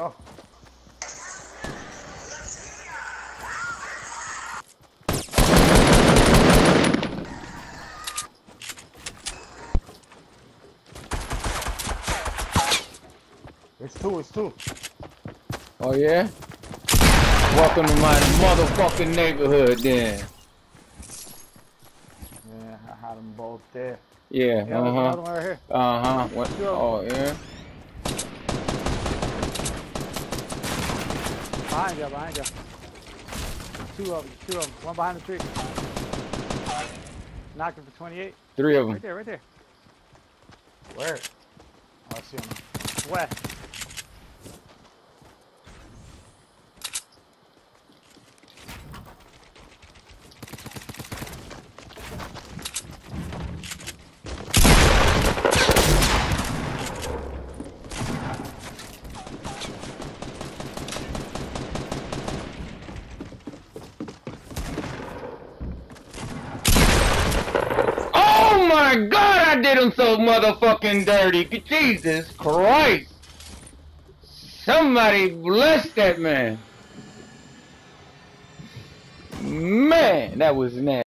Go. It's two, it's two. Oh yeah? Welcome to my motherfucking neighborhood then. Yeah, I had them both there. Yeah, Yeah, uh-huh. right here. Uh-huh. Oh yeah? Behind you, behind you. Two of them, two of them. One behind the tree. Knocked him for 28. Three of them. Right there, right there. Where? Oh, I see him. West. Oh my god, I did him so motherfucking dirty. Jesus Christ. Somebody bless that man. Man, that was nasty.